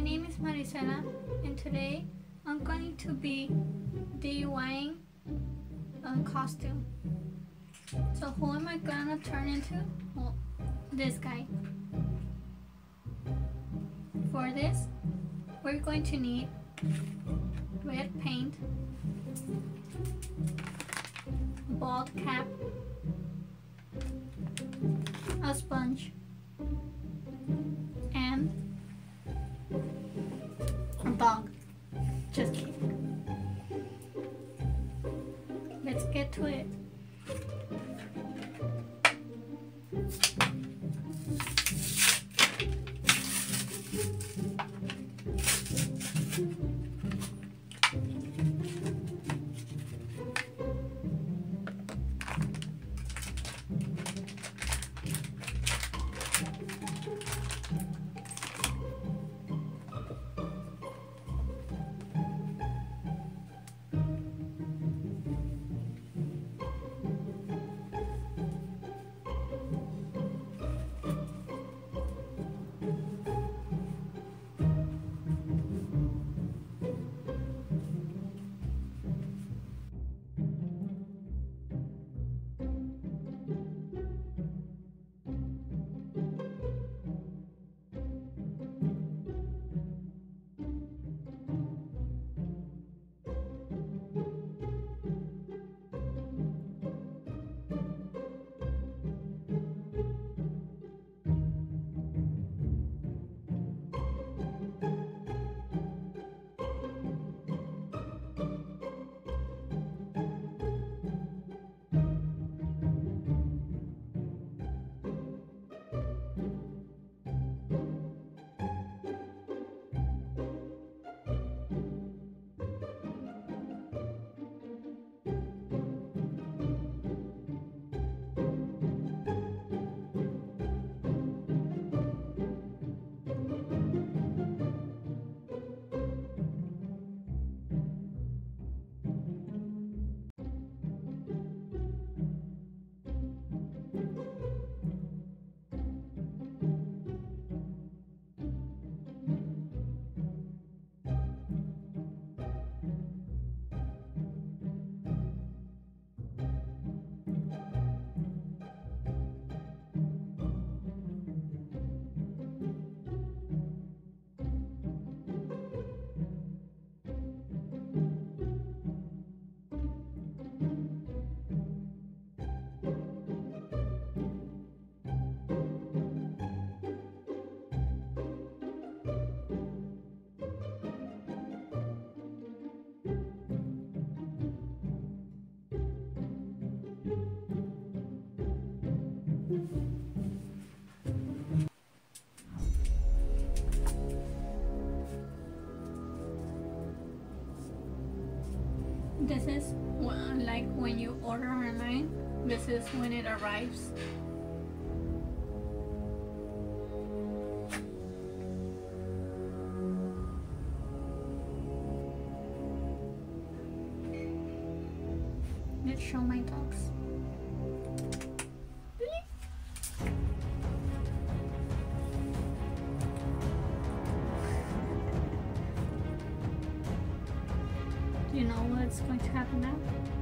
my name is Maricela and today I'm going to be DIYing a costume. So who am I gonna turn into? Well, this guy. For this, we're going to need red paint, bald cap, a sponge, dog. Just kidding. Let's get to it. This is like when you order online. This is when it arrives. Let's show my dogs. You know what's going to happen now?